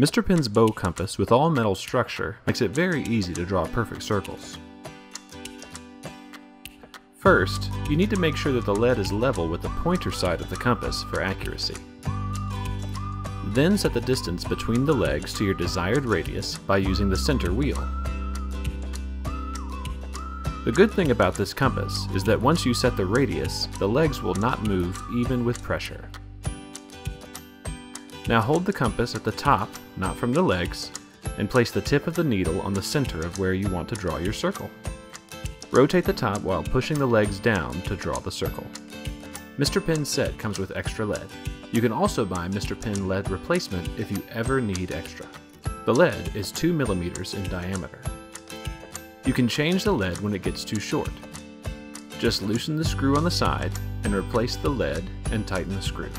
Mr. Pen's bow compass with all metal structure makes it very easy to draw perfect circles. First, you need to make sure that the lead is level with the pointer side of the compass for accuracy. Then set the distance between the legs to your desired radius by using the center wheel. The good thing about this compass is that once you set the radius, the legs will not move even with pressure. Now hold the compass at the top, not from the legs, and place the tip of the needle on the center of where you want to draw your circle. Rotate the top while pushing the legs down to draw the circle. Mr. Pen's set comes with extra lead. You can also buy Mr. Pen lead replacement if you ever need extra. The lead is 2 millimeters in diameter. You can change the lead when it gets too short. Just loosen the screw on the side and replace the lead and tighten the screw.